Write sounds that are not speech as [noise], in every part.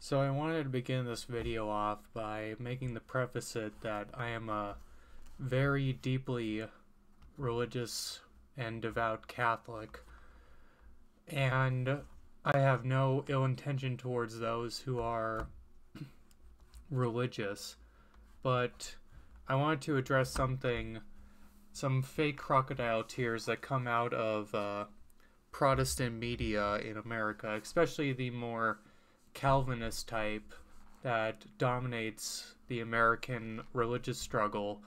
So I wanted to begin this video off by making the preface that I am a very deeply religious and devout Catholic, and I have no ill intention towards those who are religious, but I wanted to address something, some fake crocodile tears that come out of uh, Protestant media in America, especially the more Calvinist type that dominates the American religious struggle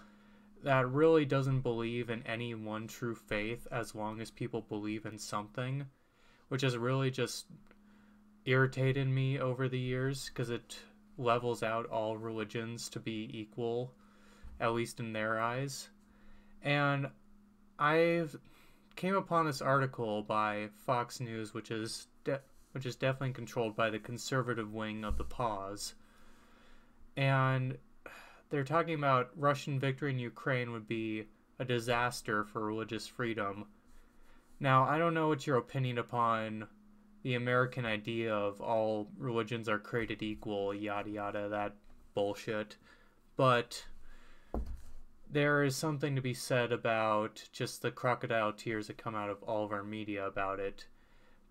that really doesn't believe in any one true faith as long as people believe in something, which has really just irritated me over the years because it levels out all religions to be equal, at least in their eyes. And I've came upon this article by Fox News, which is which is definitely controlled by the conservative wing of the pause. And they're talking about Russian victory in Ukraine would be a disaster for religious freedom. Now, I don't know what your opinion upon the American idea of all religions are created equal, yada yada, that bullshit. But there is something to be said about just the crocodile tears that come out of all of our media about it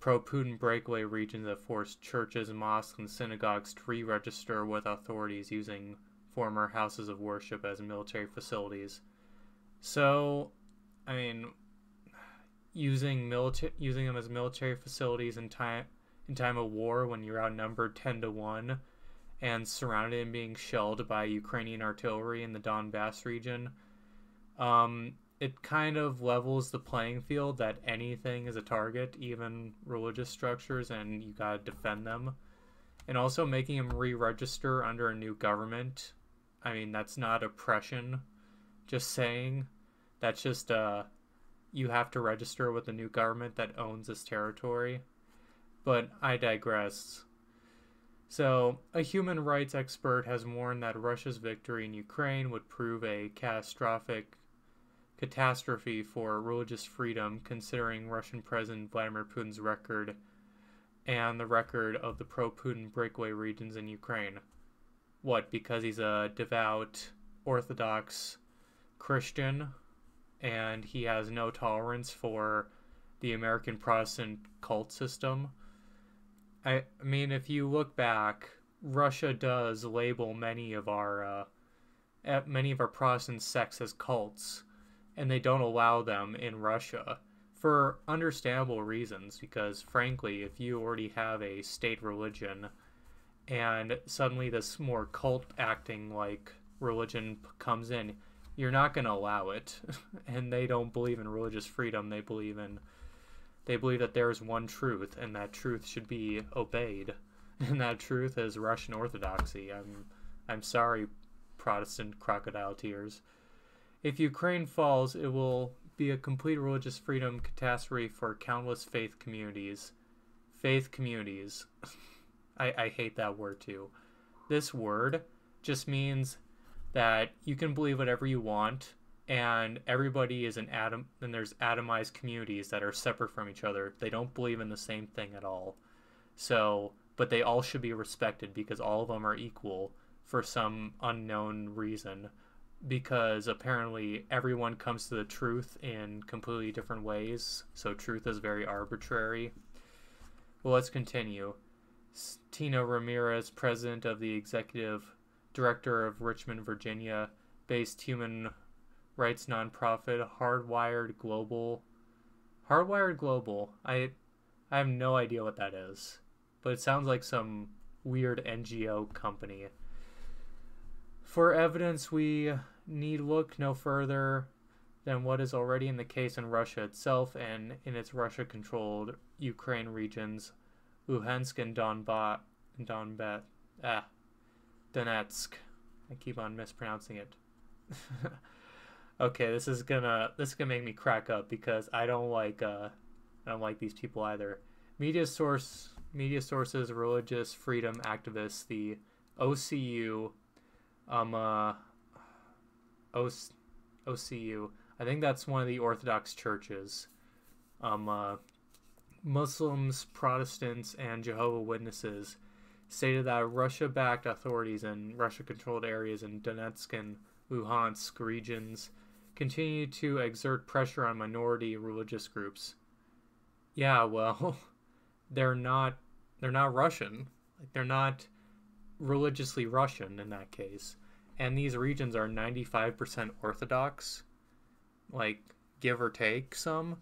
pro-Putin breakaway regions that forced churches, mosques, and synagogues to re-register with authorities using former houses of worship as military facilities. So, I mean, using military using them as military facilities in time in time of war when you're outnumbered ten to one and surrounded and being shelled by Ukrainian artillery in the Donbass region. Um, it kind of levels the playing field that anything is a target, even religious structures, and you gotta defend them. And also making them re register under a new government. I mean, that's not oppression, just saying. That's just, uh, you have to register with a new government that owns this territory. But I digress. So, a human rights expert has warned that Russia's victory in Ukraine would prove a catastrophic catastrophe for religious freedom, considering Russian President Vladimir Putin's record and the record of the pro Putin breakaway regions in Ukraine. What, because he's a devout Orthodox Christian and he has no tolerance for the American Protestant cult system? I, mean, if you look back, Russia does label many of our uh, many of our Protestant sects as cults and they don't allow them in Russia for understandable reasons because frankly if you already have a state religion and suddenly this more cult acting like religion comes in you're not going to allow it. [laughs] And they don't believe in religious freedom. They believe in they believe that there's one truth and that truth should be obeyed. [laughs] And that truth is Russian orthodoxy. I'm i'm sorry protestant crocodile tears if Ukraine falls, it will be a complete religious freedom catastrophe for countless faith communities. Faith communities. [laughs] I, I hate that word too. This word just means that you can believe whatever you want and everybody is an atom and there's atomized communities that are separate from each other. They don't believe in the same thing at all. So, but they all should be respected because all of them are equal for some unknown reason because apparently everyone comes to the truth in completely different ways. So truth is very arbitrary. Well, let's continue. Tina Ramirez, president of the executive director of Richmond, Virginia based human rights nonprofit Hardwired Global. Hardwired Global. I I have no idea what that is, but it sounds like some weird NGO company. For evidence, we need look no further than what is already in the case in Russia itself and in its Russia controlled Ukraine regions, Luhansk and Donbass, Donbass, ah, Donetsk. I keep on mispronouncing it. [laughs] okay, this is gonna this is gonna make me crack up because I don't like uh I don't like these people either. Media source media sources, religious freedom activists, the OCU, um uh OCU. I think that's one of the Orthodox churches. Um, uh, Muslims, Protestants, and Jehovah Witnesses stated that Russia backed authorities in Russia controlled areas in Donetsk and Luhansk regions continue to exert pressure on minority religious groups. Yeah, well, [laughs] they're not they're not Russian. Like they're not religiously Russian in that case. And these regions are 95% Orthodox, like give or take some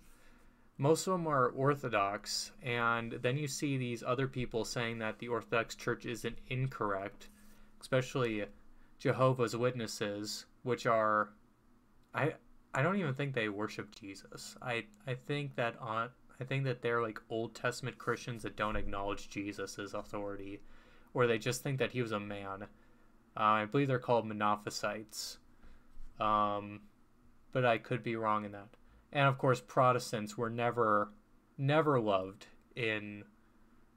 most of them are Orthodox, and then you see these other people saying that the Orthodox Church isn't incorrect, especially Jehovah's Witnesses, which are, I I don't even think they worship Jesus. I I think that on I think that they're like Old Testament Christians that don't acknowledge Jesus authority, or they just think that he was a man. Uh, I believe they're called Monophysites, um, but I could be wrong in that and of course Protestants were never never loved in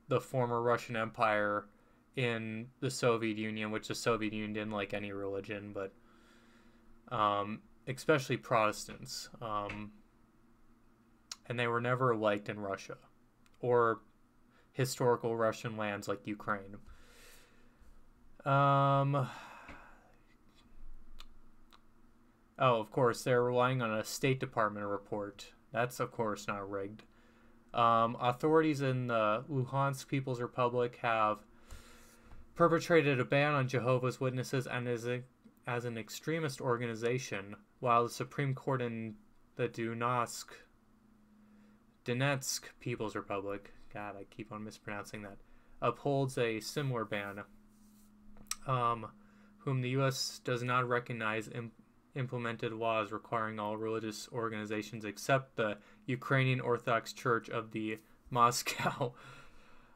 the former Russian Empire in the Soviet Union, which the Soviet Union didn't like any religion, but um, especially Protestants. Um, and they were never liked in Russia or historical Russian lands like Ukraine. Um, Oh, of course, they're relying on a State Department report. That's, of course, not rigged. Um, authorities in the Luhansk People's Republic have perpetrated a ban on Jehovah's Witnesses and as, a, as an extremist organization, while the Supreme Court in the Donetsk People's Republic, God, I keep on mispronouncing that, upholds a similar ban, um, whom the U.S. does not recognize implemented laws requiring all religious organizations except the Ukrainian Orthodox Church of the [laughs] Moscow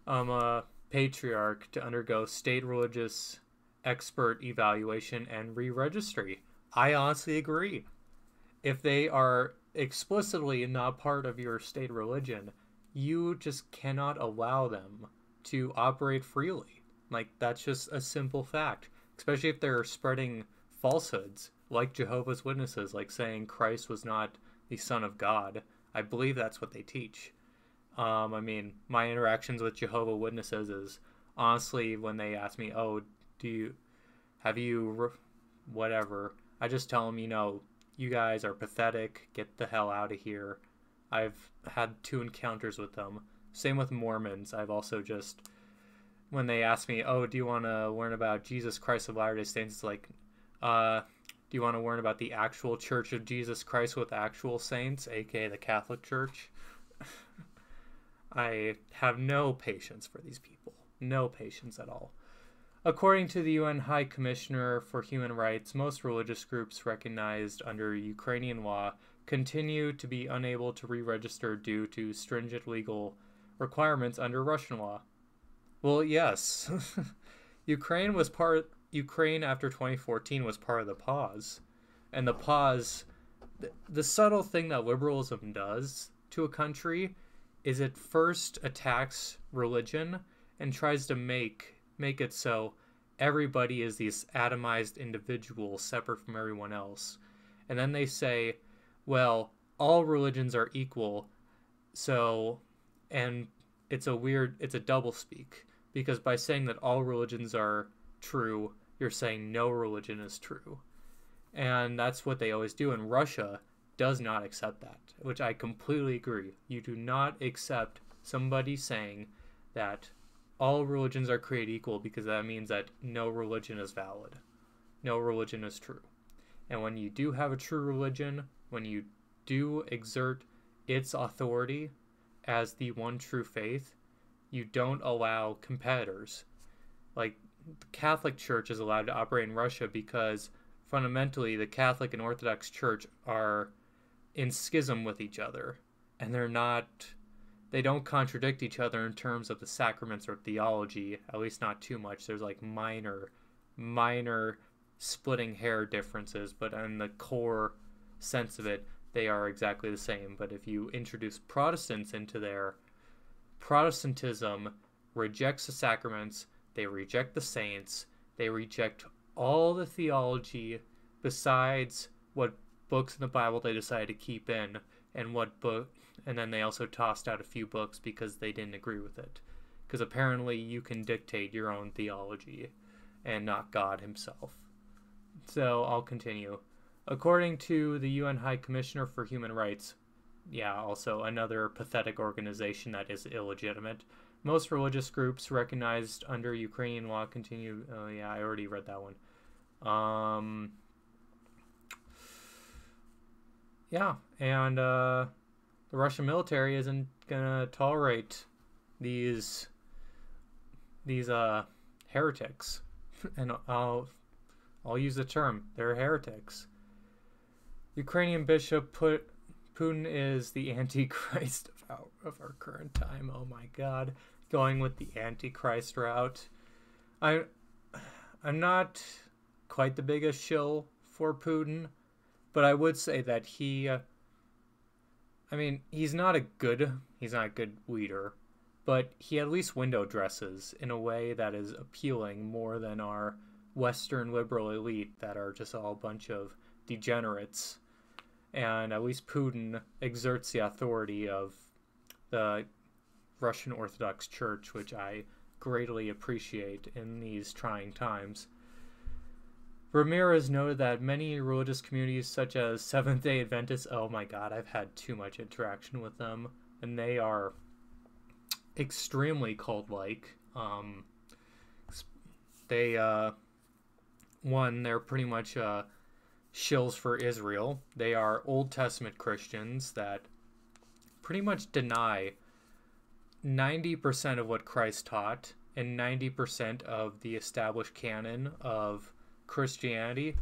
um, uh, Patriarch to undergo state religious expert evaluation and re registry. I honestly agree. If they are explicitly not part of your state religion, you just cannot allow them to operate freely. Like, that's just a simple fact, especially if they're spreading falsehoods like Jehovah's Witnesses, like saying Christ was not the Son of God. I believe that's what they teach. Um, I mean, my interactions with Jehovah Witnesses is honestly when they ask me, "Oh, do you have you re- whatever?" I just tell them, you know, you guys are pathetic. Get the hell out of here. I've had two encounters with them. Same with Mormons. I've also just when they ask me, "Oh, do you want to learn about Jesus Christ of Latter-day Saints?" It's like, uh, do you want to learn about the actual Church of Jesus Christ with actual saints, aka the Catholic Church? [laughs] I have no patience for these people. No patience at all. According to the UN High Commissioner for Human Rights, most religious groups recognized under Ukrainian law continue to be unable to re register due to stringent legal requirements under Russian law. Well, yes. [laughs] Ukraine was part Ukraine after 2014 was part of the pause. And the pause, the, the subtle thing that liberalism does to a country is it first attacks religion and tries to make make it so everybody is these atomized individuals separate from everyone else. And then they say, well, all religions are equal. So, and it's a weird, it's a double speak because by saying that all religions are true, you're saying no religion is true. And that's what they always do. And Russia does not accept that, which I completely agree. You do not accept somebody saying that all religions are created equal because that means that no religion is valid. No religion is true. And when you do have a true religion, when you do exert its authority as the one true faith, you don't allow competitors. Like the Catholic Church is allowed to operate in Russia because fundamentally the Catholic and Orthodox Church are in schism with each other and they're not they don't contradict each other in terms of the sacraments or theology at least not too much there's like minor minor splitting hair differences but in the core sense of it they are exactly the same but if you introduce protestants into there protestantism rejects the sacraments they reject the saints. They reject all the theology besides what books in the Bible they decided to keep in and what book and then they also tossed out a few books because they didn't agree with it. because apparently you can dictate your own theology and not God himself. So I'll continue. According to the UN High Commissioner for Human Rights, yeah, also another pathetic organization that is illegitimate. Most religious groups recognized under Ukrainian law continue. Oh, yeah, I already read that one. Um, yeah, and uh, the Russian military isn't gonna tolerate these these uh heretics, [laughs] and I'll I'll use the term they're heretics. Ukrainian bishop put Putin is the antichrist of our, of our current time. Oh my god, going with the antichrist route. I I'm not quite the biggest shill for Putin, but I would say that he uh, I mean, he's not a good he's not a good leader, but he at least window dresses in a way that is appealing more than our western liberal elite that are just all a bunch of degenerates and at least Putin exerts the authority of the Russian Orthodox Church, which I greatly appreciate in these trying times. Ramirez noted that many religious communities, such as Seventh day Adventists, oh my god, I've had too much interaction with them, and they are extremely cult like. Um, they, uh, one, they're pretty much, uh, shills for Israel. They are Old Testament Christians that pretty much deny 90% of what Christ taught and 90% of the established canon of Christianity.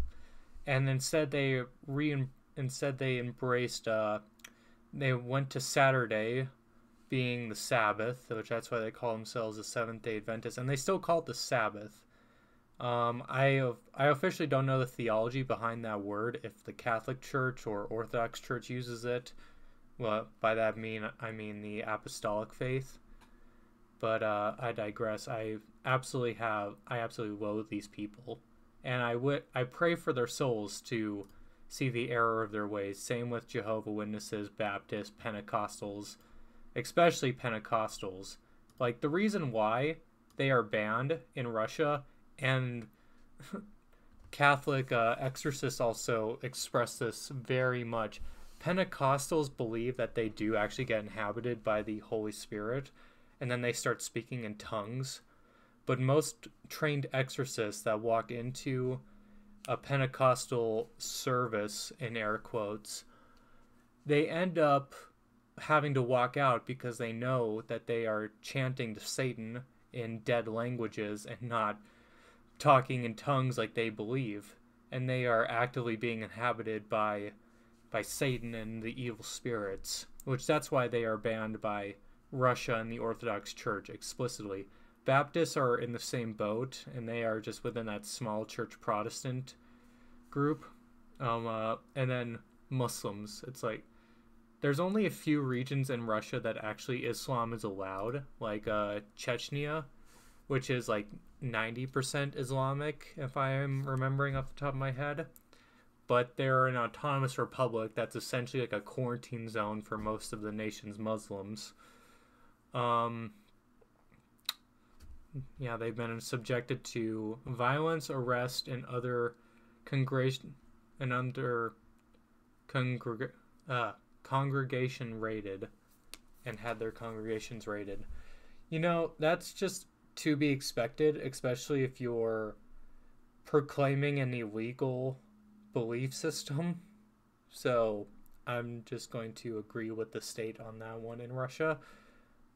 And instead they re instead they embraced uh they went to Saturday being the Sabbath, which that's why they call themselves the Seventh Day Adventists, and they still call it the Sabbath. Um, I I officially don't know the theology behind that word. If the Catholic Church or Orthodox Church uses it, well, by that mean I mean the Apostolic faith. But uh, I digress. I absolutely have I absolutely loathe these people, and I would I pray for their souls to see the error of their ways. Same with Jehovah Witnesses, Baptists, Pentecostals, especially Pentecostals. Like the reason why they are banned in Russia and Catholic uh, exorcists also express this very much. Pentecostals believe that they do actually get inhabited by the Holy Spirit, and then they start speaking in tongues. But most trained exorcists that walk into a Pentecostal service, in air quotes, they end up having to walk out because they know that they are chanting to Satan in dead languages and not talking in tongues like they believe, and they are actively being inhabited by by Satan and the evil spirits, which that's why they are banned by Russia and the Orthodox Church explicitly. Baptists are in the same boat, and they are just within that small church Protestant group. Um, uh, and then Muslims, it's like there's only a few regions in Russia that actually Islam is allowed, like uh, Chechnya, which is like 90% Islamic, if I am remembering off the top of my head. But they're an autonomous republic that's essentially like a quarantine zone for most of the nation's Muslims. Um, yeah, they've been subjected to violence, arrest, and other congregation and under congreg- uh, congregation raided, and had their congregations raided. You know, that's just to be expected, especially if you're proclaiming an illegal belief system. So I'm just going to agree with the state on that one in Russia.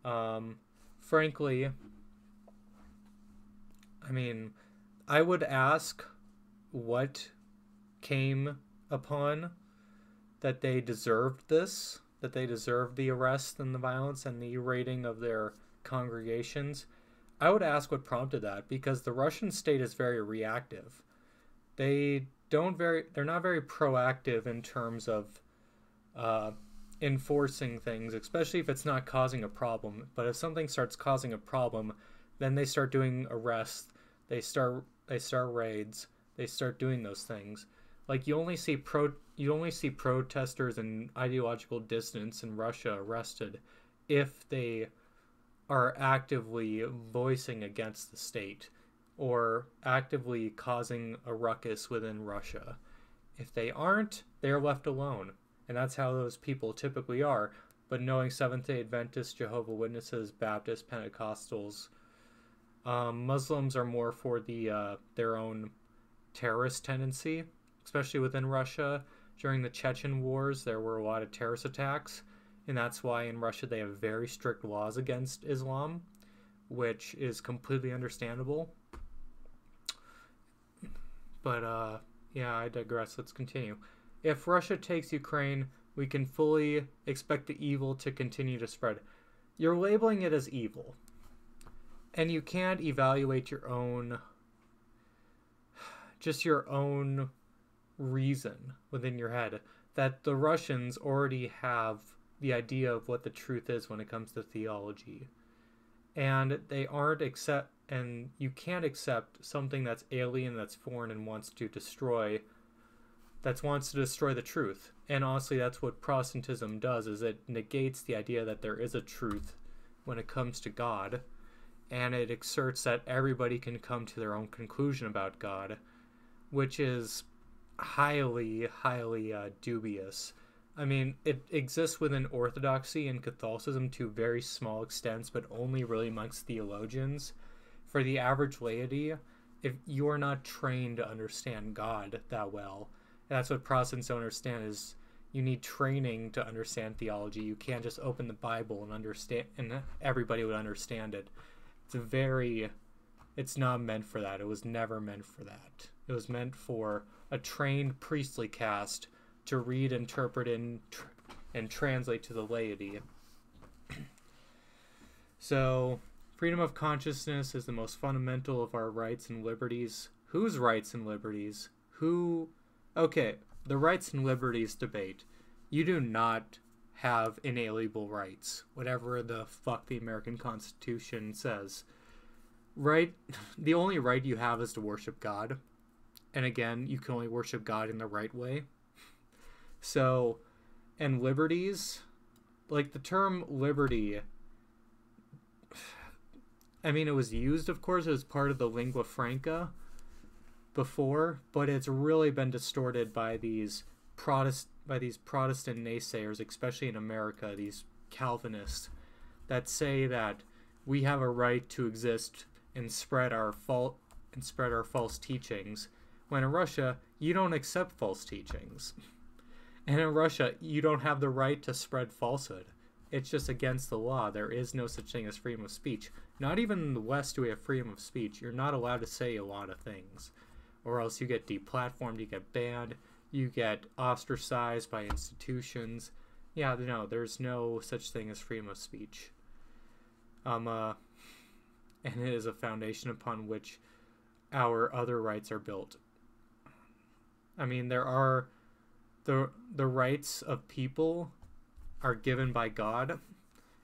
Um, frankly, I mean, I would ask what came upon that they deserved this, that they deserved the arrest and the violence and the raiding of their congregations I would ask what prompted that because the Russian state is very reactive. They don't very they're not very proactive in terms of uh, enforcing things, especially if it's not causing a problem. But if something starts causing a problem, then they start doing arrests. They start they start raids. They start doing those things. Like you only see pro you only see protesters and ideological dissidents in Russia arrested if they are actively voicing against the state or actively causing a ruckus within Russia. If they aren't, they are left alone. And that's how those people typically are. But knowing Seventh day Adventists, Jehovah Witnesses, Baptists, Pentecostals, um, Muslims are more for the uh, their own terrorist tendency, especially within Russia. During the Chechen wars, there were a lot of terrorist attacks, and that's why in Russia they have very strict laws against Islam, which is completely understandable. But uh, yeah, I digress. Let's continue. If Russia takes Ukraine, we can fully expect the evil to continue to spread. You're labeling it as evil. And you can't evaluate your own [sighs] just your own reason within your head that the Russians already have the idea of what the truth is when it comes to theology. And they aren't accept and you can't accept something that's alien, that's foreign and wants to destroy that wants to destroy the truth. And honestly that's what Protestantism does is it negates the idea that there is a truth when it comes to God and it asserts that everybody can come to their own conclusion about God which is highly, highly uh, dubious. I mean, it exists within Orthodoxy and Catholicism to very small extents, but only really amongst theologians. For the average laity, if you are not trained to understand God that well, that's what Protestants don't understand is you need training to understand theology. You can't just open the Bible and understand, and everybody would understand it. It's a very, it's not meant for that. It was never meant for that. It was meant for a trained priestly caste to read, interpret, and, tr- and translate to the laity. [clears throat] so, freedom of consciousness is the most fundamental of our rights and liberties. Whose rights and liberties? Who. Okay, the rights and liberties debate. You do not have inalienable rights, whatever the fuck the American Constitution says. Right? [laughs] The only right you have is to worship God and again, you can only worship God in the right way. So, and liberties, like the term liberty, I mean, it was used, of course, as part of the lingua franca before, but it's really been distorted by these Protest by these Protestant naysayers, especially in America, these Calvinists that say that we have a right to exist and spread our fault and spread our false teachings when in Russia, you don't accept false teachings. And in Russia, you don't have the right to spread falsehood. It's just against the law. There is no such thing as freedom of speech. Not even in the West do we have freedom of speech. You're not allowed to say a lot of things, or else you get deplatformed, you get banned, you get ostracized by institutions. Yeah, no, there's no such thing as freedom of speech. Um, uh, and it is a foundation upon which our other rights are built. I mean, there are the the rights of people are given by God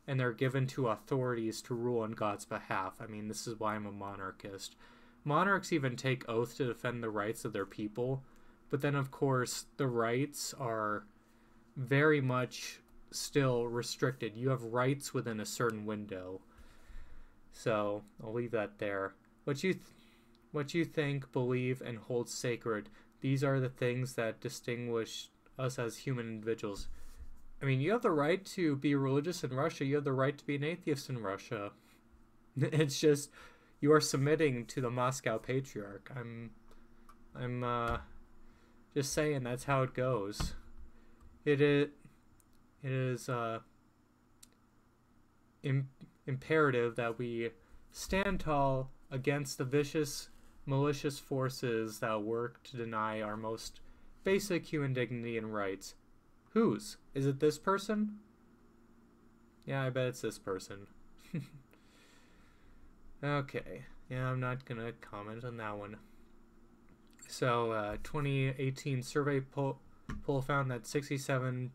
and they're given to authorities to rule on God's behalf. I mean, this is why I'm a monarchist. Monarchs even take oath to defend the rights of their people, but then of course, the rights are very much still restricted. You have rights within a certain window. So, I'll leave that there. What you th- what you think, believe and hold sacred these are the things that distinguish us as human individuals. I mean, you have the right to be religious in Russia. You have the right to be an atheist in Russia. [laughs] It's just you are submitting to the Moscow patriarch. I'm, I'm uh, just saying that's how it goes. It is, it is uh, Im- imperative that we stand tall against the vicious malicious forces that work to deny our most basic human dignity and rights. Whose? Is it this person? Yeah, I bet it's this person. [laughs] okay. Yeah, I'm not gonna comment on that one. So, uh, 2018 survey poll, poll found that 67%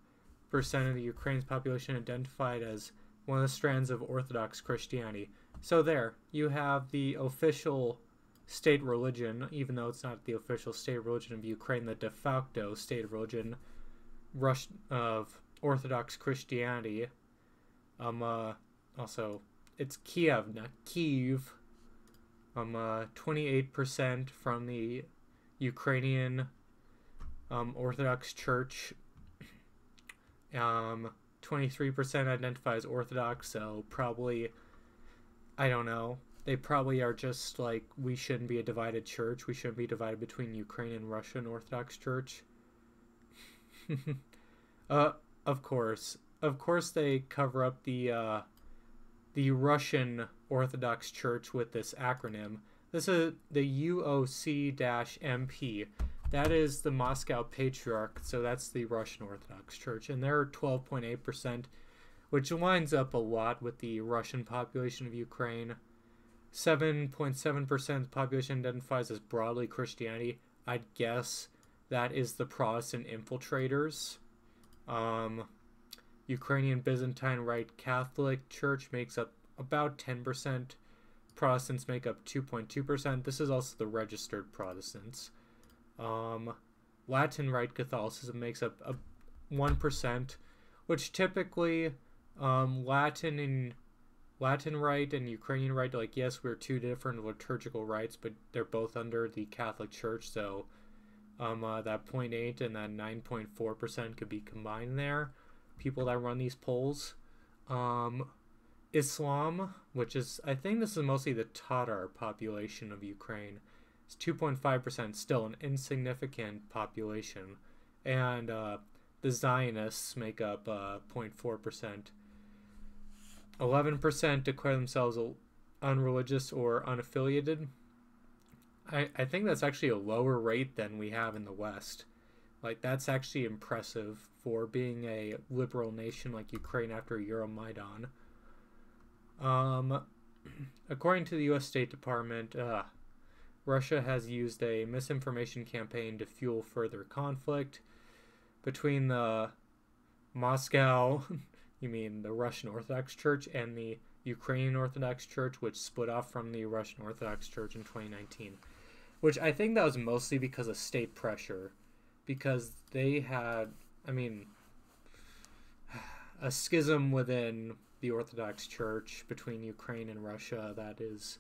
of the Ukraine's population identified as one of the strands of Orthodox Christianity. So there, you have the official state religion, even though it's not the official state religion of Ukraine, the de facto state religion Rush of Orthodox Christianity. Um, uh, also it's Kiev, not Kiev. Um, uh, 28% from the Ukrainian um, Orthodox Church. Um, 23% identify as Orthodox, so probably, I don't know. They probably are just like, we shouldn't be a divided church. We shouldn't be divided between Ukraine and Russian Orthodox Church. [laughs] uh, of course. Of course, they cover up the, uh, the Russian Orthodox Church with this acronym. This is the UOC-MP. That is the Moscow Patriarch, so that's the Russian Orthodox Church, and they're 12.8%, which lines up a lot with the Russian population of Ukraine. 7.7% of the population identifies as broadly Christianity. I'd guess that is the Protestant infiltrators. Um, Ukrainian Byzantine Rite Catholic Church makes up about 10%. Protestants make up 2.2%. This is also the registered Protestants. Um, Latin Rite Catholicism makes up a 1%, which typically um, Latin and Latin Rite and Ukrainian Rite, like, yes, we're two different liturgical rites, but they're both under the Catholic Church, so um, uh, that 0.8 and that 9.4% could be combined there. People that run these polls. Um, Islam, which is, I think this is mostly the Tatar population of Ukraine, is 2.5%, still an insignificant population. And uh, the Zionists make up uh, 0.4%. 11% declare themselves unreligious or unaffiliated. I, I think that's actually a lower rate than we have in the West. Like, that's actually impressive for being a liberal nation like Ukraine after Euromaidan. Um, [clears throat] according to the U.S. State Department, uh, Russia has used a misinformation campaign to fuel further conflict between the Moscow, [laughs] you mean the Russian Orthodox Church, and the Ukrainian Orthodox Church, which split off from the Russian Orthodox Church in 2019. Which I think that was mostly because of state pressure, because they had, I mean, a schism within the Orthodox Church between Ukraine and Russia that is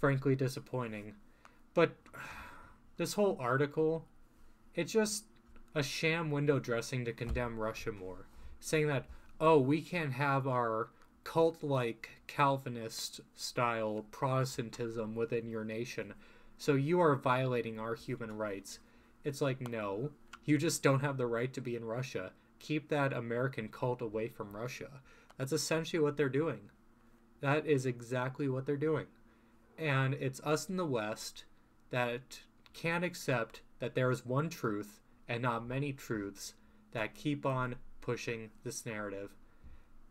frankly disappointing. But this whole article, it's just a sham window dressing to condemn Russia more, saying that, oh, we can't have our cult like Calvinist style Protestantism within your nation, so you are violating our human rights. It's like, no, you just don't have the right to be in Russia. Keep that American cult away from Russia. That's essentially what they're doing. That is exactly what they're doing. And it's us in the West that can't accept that there is one truth and not many truths that keep on pushing this narrative.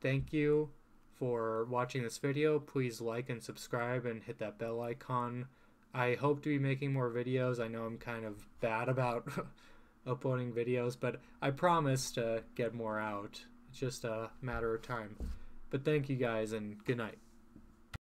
Thank you for watching this video. Please like and subscribe and hit that bell icon. I hope to be making more videos. I know I'm kind of bad about [laughs] uploading videos, but I promise to get more out. It's just a matter of time. But thank you guys and good night.